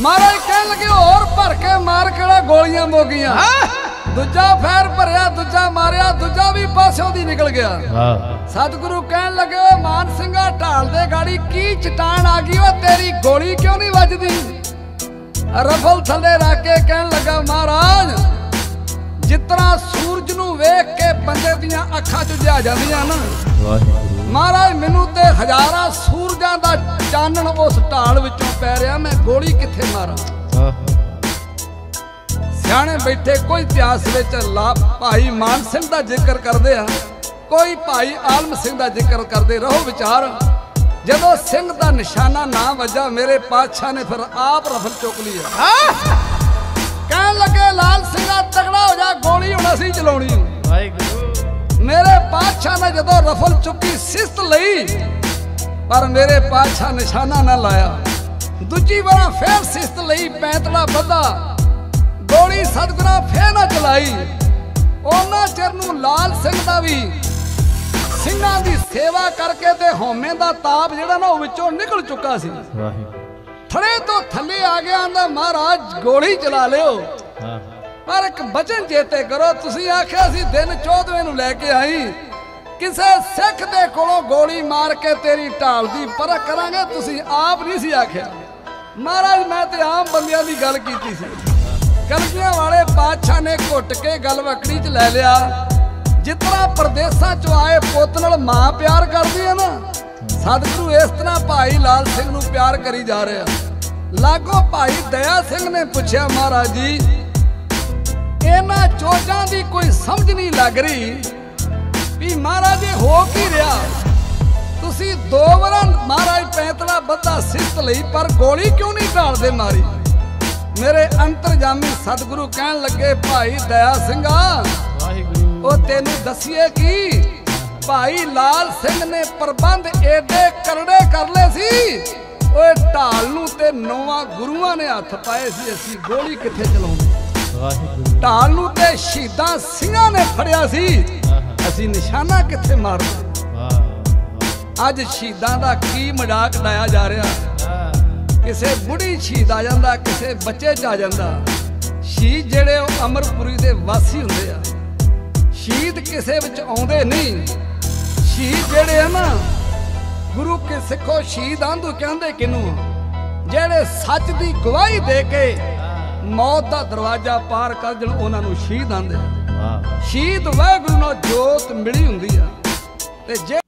ਮਹਾਰਾਜ ਕਹਿਣ ਲੱਗੇ ਹੋਰ ਭਰ ਕੇ ਮਾਰ ਕਿਹੜਾ ਗੋਲੀਆਂ ਮੋਗੀਆਂ? ਦੂਜਾ ਫੈਰ ਭਰਿਆ ਦੂਜਾ ਮਾਰਿਆ ਦੂਜਾ ਵੀ ਪਾਸਿਓਂ ਦੀ ਨਿਕਲ ਗਿਆ। ਵਾਹ ਸਤਿਗੁਰੂ ਕਹਿਣ ਲੱਗੇ ਓਏ ਮਾਨ ਸਿੰਘਾ ਢਾਲ ਦੇ ਗਾੜੀ ਕੀ ਚਟਾਨ ਆ ਗਈ? ਓ ਤੇਰੀ ਗੋਲੀ ਕਿਉਂ ਨਹੀਂ ਵੱਜਦੀ? ਰਫਲ ਥੱਲੇ ਰੱਖ ਕੇ ਕਹਿਣ ਲੱਗਾ ਮਹਾਰਾਜ ਜਿਤਨਾ ਸੂਰਜ ਨੂੰ ਵੇਖ ਕੇ ਬੰਦੇ ਦੀਆਂ ਅੱਖਾਂ 'ਚ ਜਾ ਜਾਂਦੀਆਂ ਨਾ ਵਾਹਿਗੁਰੂ। ਮਹਾਰਾਜ ਮੈਨੂੰ ਤੇ ਹਜ਼ਾਰਾਂ ਸੂਰਜਾਂ ਦਾ ਚਾਨਣ ਉਸ ਢਾਲ ਵਿੱਚੋਂ ਪੈ ਰਿਹਾ ਮੈਂ ਗੋਲੀ ਕਿੱਥੇ ਮਾਰਾਂ? ਸਿਆਣੇ ਬੈਠੇ ਕੋਈ ਇਤਿਹਾਸ ਵਿੱਚ ਲਾ ਭਾਈ ਮਾਨ ਸਿੰਘ ਦਾ ਜ਼ਿਕਰ ਕਰਦੇ ਆ। ਕੋਈ ਭਾਈ ਆਲਮ ਸਿੰਘ ਦਾ ਜ਼ਿਕਰ ਕਰਦੇ ਰਹੋ ਵਿਚਾਰ। ਜਦੋਂ ਸਿੰਘ ਦਾ ਨਿਸ਼ਾਨਾ ਨਾ ਵੱਜਾ ਮੇਰੇ ਪਾਤਸ਼ਾਹ ਨੇ ਫਿਰ ਆਪ ਰਫਲ ਚੁੱਕ ਲਿਆ। ਕਹਿਣ ਲੱਗੇ ਲਾਲ ਸਿੰਘਾ ਤਗੜਾ ਹੋ ਜਾ ਗੋਲੀ ਹੁਣ ਅਸੀਂ ਚਲਾਉਣੀ। ਵਾਹਿਗੁਰੂ। ਮੇਰੇ ਪਾਤਸ਼ਾਹ ਨੇ ਜਦੋਂ ਰਫਲ ਚੁੱਕੀ ਸਿਸਤ ਲਈ ਪਰ ਮੇਰੇ ਪਾਤਸ਼ਾਹ ਨਿਸ਼ਾਨਾ ਨਾ ਲਾਇਆ। ਦੂਜੀ ਵਾਰ ਫੇਰ ਸਿਸਤ ਲਈ ਪੈਂਤਲਾ ਬੱਧਾ ਗੋਲੀ ਸਤਗੁਰਾਂ ਫੇਰ ਨਾ ਚਲਾਈ। ਉਹਨਾਂ ਚਿਰ ਨੂੰ ਲਾਲ ਸਿੰਘ ਦਾ ਵੀ। ਸਿੰਘਾਂ ਦੀ ਸੇਵਾ ਕਰਕੇ ਤੇ ਹਉਮੈ ਦਾ ਤਾਪ ਜਿਹੜਾ ਨਾ ਉਹ ਵਿੱਚੋਂ ਨਿਕਲ ਚੁੱਕਾ ਸੀ। ਥੜੇ ਤੋਂ ਥੱਲੇ ਆ ਗਿਆ ਆਂਦਾ ਮਹਾਰਾਜ ਗੋਲੀ ਚਲਾ ਲਿਓ। ਪਰ ਇੱਕ ਬਚਨ ਚੇਤੇ ਕਰੋ ਤੁਸੀਂ ਆਖਿਆ ਸੀ ਦਿਨ 14ਵੇਂ ਨੂੰ ਲੈ ਕੇ ਆਈ। ਕਿਸੇ ਸਿੱਖ ਦੇ ਕੋਲੋਂ ਗੋਲੀ ਮਾਰ ਕੇ ਤੇਰੀ ਢਾਲ ਦੀ ਪਰਖ ਕਰਾਂਗੇ, ਤੁਸੀਂ ਆਪ ਨਹੀਂ ਸੀ ਆਖਿਆ। ਮਹਾਰਾਜ, ਮੈਂ ਤੇ ਆਮ ਬੰਦਿਆਂ ਦੀ ਗੱਲ ਕੀਤੀ ਸੀ। ਕਲਗੀਆਂ ਵਾਲੇ ਬਾਦਸ਼ਾਹ ਨੇ ਘੁੱਟ ਕੇ ਗੱਲ ਵਕੜੀ 'ਚ ਲੈ ਲਿਆ। ਜਿਤਨਾ ਪਰਦੇਸਾਂ 'ਚੋਂ ਆਏ ਪੁੱਤ ਨਾਲ ਮਾਂ ਪਿਆਰ ਕਰਦੀ ਹੈ ਨਾ, ਸਤਿਗੁਰੂ ਇਸ ਤਰ੍ਹਾਂ ਭਾਈ ਲਾਲ ਸਿੰਘ ਨੂੰ ਪਿਆਰ ਕਰੀ ਜਾ ਰਿਹਾ। ਲਾਗੋ ਭਾਈ ਦਇਆ ਸਿੰਘ ਨੇ ਪੁੱਛਿਆ, ਮਹਾਰਾਜ ਜੀ, ਇਹਨਾਂ ਚੋਜਾਂ ਦੀ ਕੋਈ ਸਮਝ ਨਹੀਂ ਲੱਗ ਰਹੀ। ਵੀ ਮਹਾਰਾਜ ਇਹ ਹੋ ਕੀ ਰਿਹਾ? ਤੁਸੀਂ ਦੋ ਵਾਰਾਂ ਮਹਾਰਾਜ ਪੈਂਤਲਾ ਬੱਧਾ ਸਿੱਤ ਲਈ ਪਰ ਗੋਲੀ ਕਿਉਂ ਨਹੀਂ ਢਾਲਦੇ ਮਾਰੀ? ਮੇਰੇ ਅੰਤਰਜਾਮੀ ਸਤਿਗੁਰੂ ਕਹਿਣ ਲੱਗੇ ਭਾਈ ਦਇਆ ਸਿੰਘਾ ਵਾਹਿਗੁਰੂ। ਉਹ ਤੈਨੂੰ ਦਸੀਏ ਕੀ? ਭਾਈ ਲਾਲ ਸਿੰਘ ਨੇ ਪ੍ਰਬੰਧ ਏਡੇ ਕਰੜੇ ਕਰ ਲਏ ਸੀ। ਓਏ ਢਾਲ ਨੂੰ ਤੇ ਨੌਵਾਂ ਗੁਰੂਆਂ ਨੇ ਹੱਥ ਪਾਏ ਸੀ ਅਸੀਂ ਗੋਲੀ ਕਿੱਥੇ ਚਲਾਉਂਦੇ? ਵਾਹਿਗੁਰੂ। ਢਾਲ ਨੂੰ ਤੇ ਸ਼ਹੀਦਾਂ ਸਿੰਘਾਂ ਨੇ ਫੜਿਆ ਸੀ। ਅਸੀਂ ਨਿਸ਼ਾਨਾ ਕਿੱਥੇ ਵਾਹ ਅੱਜ ਸ਼ਹੀਦਾਂ ਦਾ ਕੀ ਮਜ਼ਾਕ ਉਡਾਇਆ ਜਾ ਰਿਹਾ? ਕਿਸੇ ਬੁੜੀ ਸ਼ਹੀਦ ਆ ਜਾਂਦਾ ਕਿਸੇ ਬੱਚੇ ਚ ਆ ਜਾਂਦਾ। ਸ਼ਹੀਦ ਜਿਹੜੇ ਉਹ ਅਮਰਪੁਰੀ ਦੇ ਵਾਸੀ ਹੁੰਦੇ ਆ। ਸ਼ਹੀਦ ਕਿਸੇ ਵਿੱਚ ਆਉਂਦੇ ਨਹੀਂ। ਸ਼ਹੀਦ ਜਿਹੜੇ ਆ ਨਾ ਗੁਰੂ ਕੇ ਸਿੱਖੋ ਸ਼ਹੀਦ ਆਂਦੂ ਕਹਿੰਦੇ ਕਿਨੂੰ? ਜਿਹੜੇ ਸੱਚ ਦੀ ਗਵਾਹੀ ਦੇ ਕੇ ਮੌਤ ਦਾ ਦਰਵਾਜ਼ਾ ਪਾਰ ਕਰ ਦੇਣ ਉਹਨਾਂ ਨੂੰ ਸ਼ਹੀਦ ਆਂਦੇ ਆ। ਸ਼ਹੀਦ ਵਾਹਿਗੁਰੂ ਨਾਲ ਜੋਤ ਮਿਲੀ ਹੁੰਦੀ ਆ। ਤੇ ਜੇ